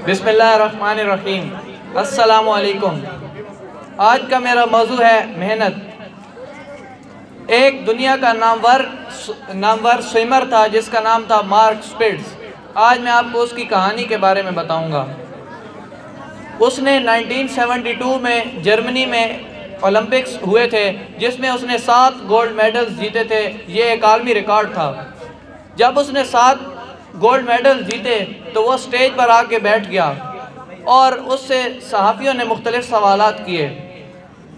बिस्मिल्लाहिर्रहमानिर्रहीम। अस्सलामुअलैकुम। आज का मेरा मौजू है मेहनत। एक दुनिया का नामवर नामवर स्विमर था, जिसका नाम था मार्क स्पिट्स आज मैं आपको उसकी कहानी के बारे में बताऊँगा। उसने 1972 में जर्मनी में ओलंपिक्स हुए थे, जिसमें उसने सात गोल्ड मेडल्स जीते थे। ये एक आलमी रिकॉर्ड था। जब उसने सात गोल्ड मेडल जीते तो वो स्टेज पर आके बैठ गया। और उससे सहाफ़ियों ने मुख्तलिफ़ सवाल किए।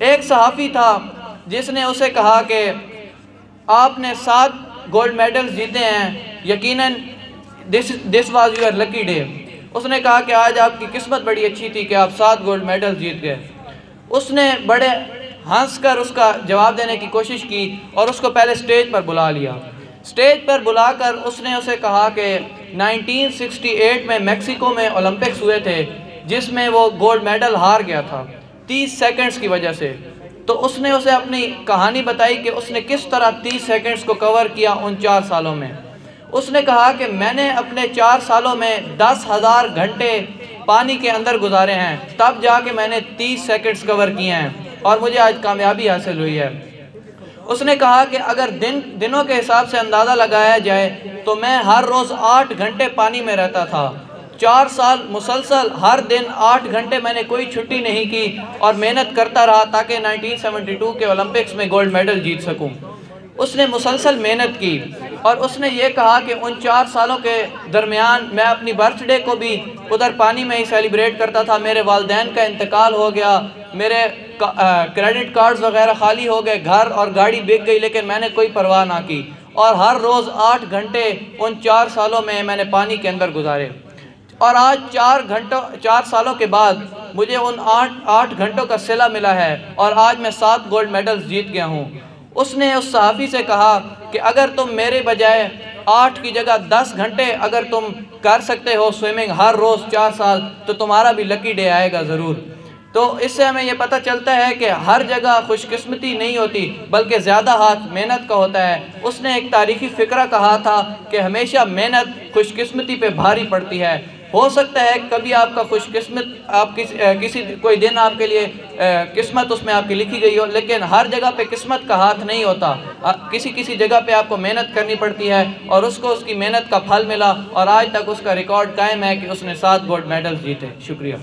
एक सहाफ़ी था, जिसने उसे कहा कि, आपने सात गोल्ड मेडल्स जीते हैं, यकीनन this this was your lucky day उसने कहा कि, आज आपकी किस्मत बड़ी अच्छी थी कि आप सात गोल्ड मेडल जीत गए। उसने बड़े हंस कर उसका जवाब देने की कोशिश की और उसको पहले स्टेज पर बुला लिया। स्टेज पर बुलाकर उसने उसे कहा कि 1968 में मेक्सिको में ओलंपिक्स हुए थे, जिसमें वो गोल्ड मेडल हार गया था 30 सेकंड्स की वजह से। तो उसने उसे अपनी कहानी बताई कि उसने किस तरह 30 सेकंड्स को कवर किया उन चार सालों में। उसने कहा कि मैंने अपने चार सालों में दस हज़ार घंटे पानी के अंदर गुजारे हैं, तब जाके मैंने तीस सेकंड्स कवर किए हैं और मुझे आज कामयाबी हासिल हुई है। उसने कहा कि अगर दिन, दिनों के हिसाब से अंदाज़ा लगाया जाए तो मैं हर रोज़ आठ घंटे पानी में रहता था चार साल मुसलसल हर दिन आठ घंटे मैंने कोई छुट्टी नहीं की और मेहनत करता रहा ताकि 1972 के ओलंपिक्स में गोल्ड मेडल जीत सकूँ। उसने मुसलसल मेहनत की और उसने ये कहा कि उन चार सालों के दरमियान मैं अपनी बर्थडे को भी उधर पानी में ही सेलिब्रेट करता था मेरे वालदेन का इंतकाल हो गया, मेरे क्रेडिट कार्ड्स वगैरह खाली हो गए, घर और गाड़ी बिक गई, लेकिन मैंने कोई परवाह ना की। और हर रोज़ आठ घंटे उन चार सालों में मैंने पानी के अंदर गुजारे। और आज चार घंटों, चार सालों के बाद मुझे उन आठ आठ घंटों का सिला मिला है, और आज मैं सात गोल्ड मेडल्स जीत गया हूँ। उसने उस सहाफ़ी से कहा कि अगर तुम मेरे बजाय आठ की जगह दस घंटे अगर तुम कर सकते हो स्विमिंग हर रोज़ चार साल तो तुम्हारा भी लकी डे आएगा ज़रूर। तो इससे हमें यह पता चलता है कि हर जगह खुशकस्मती नहीं होती बल्कि ज़्यादा हाथ मेहनत का होता है। उसने एक तारीखी फ़िक्रा कहा था कि हमेशा मेहनत खुशकस्मती पे भारी पड़ती है। हो सकता है कभी आपका खुशकस्मत आप किस, किसी कोई दिन आपके लिए किस्मत उसमें आपकी लिखी गई हो लेकिन हर जगह पे किस्मत का हाथ नहीं होता। आ, किसी किसी जगह पे आपको मेहनत करनी पड़ती है और उसको उसकी मेहनत का फल मिला और आज तक उसका रिकॉर्ड कायम है कि उसने सात गोल्ड मेडल जीते। शुक्रिया।